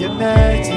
united